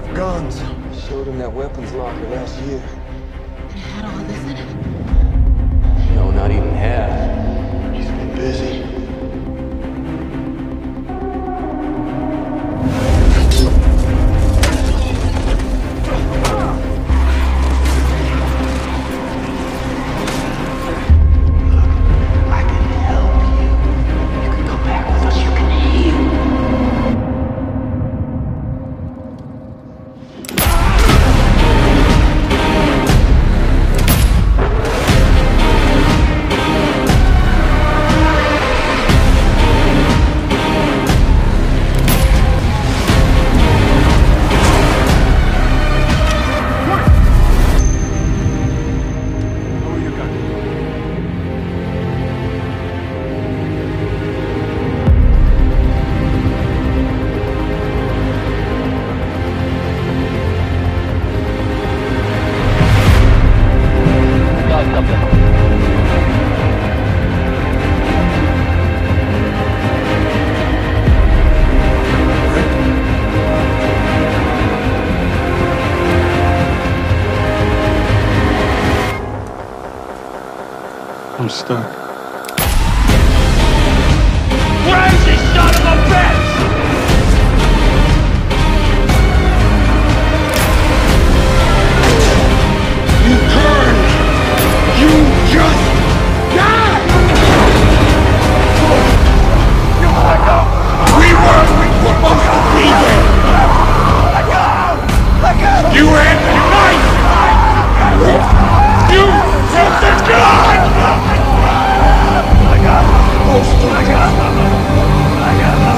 have guns. Showed him that weapons locker last year. It had all this in it. I'm stuck. Crazy son of a bitch! I my God. I got.